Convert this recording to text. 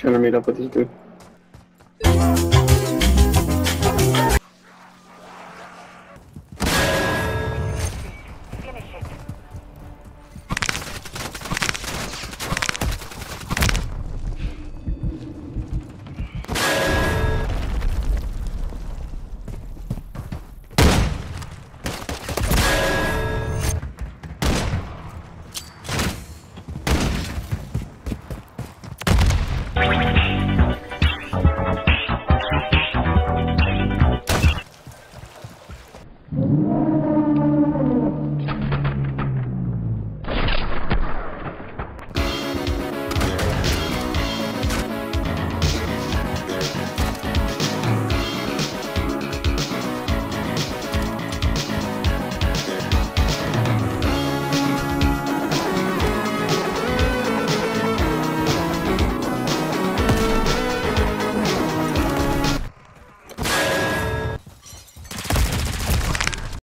Trying to meet up with this dude.